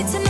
It's enough.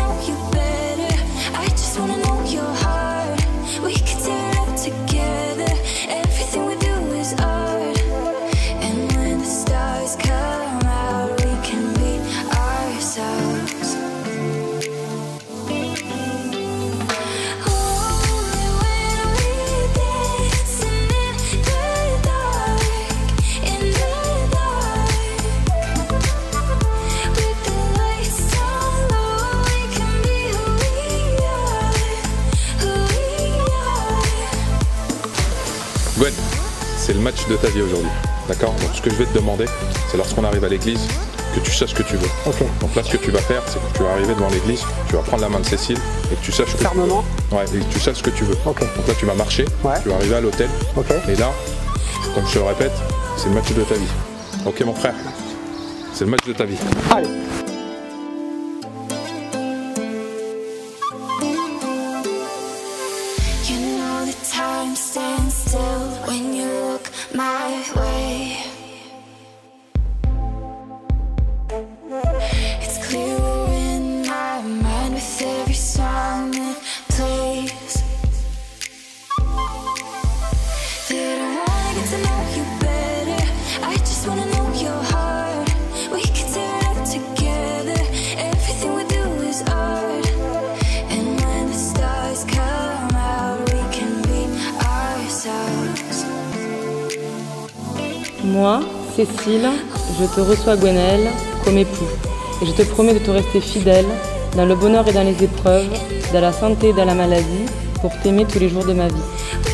Match de ta vie aujourd'hui. D'accord Donc ce que je vais te demander, c'est lorsqu'on arrive à l'église, que tu saches ce que tu veux. Ok. Donc là, ce que tu vas faire, c'est que tu vas arriver devant l'église, tu vas prendre la main de Cécile et que tu saches que Fermement. Ouais, et que tu saches ce que tu veux. Ok. Donc là, tu vas marcher, Ouais. tu vas arriver à l'hôtel, Ok. et là, comme je te le répète, c'est le match de ta vie. Ok, mon frère C'est le match de ta vie. Allez. You know the time stands still when you look my way. Moi, Cécile, je te reçois Gwenaël comme époux et je te promets de te rester fidèle dans le bonheur et dans les épreuves, dans la santé et dans la maladie, pour t'aimer tous les jours de ma vie.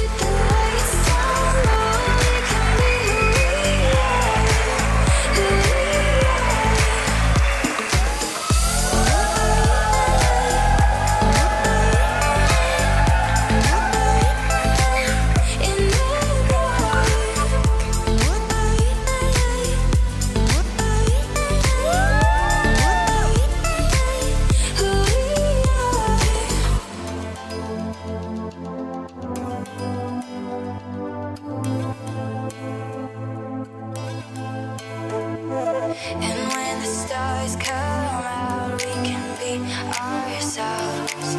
Stars come out, we can be ourselves.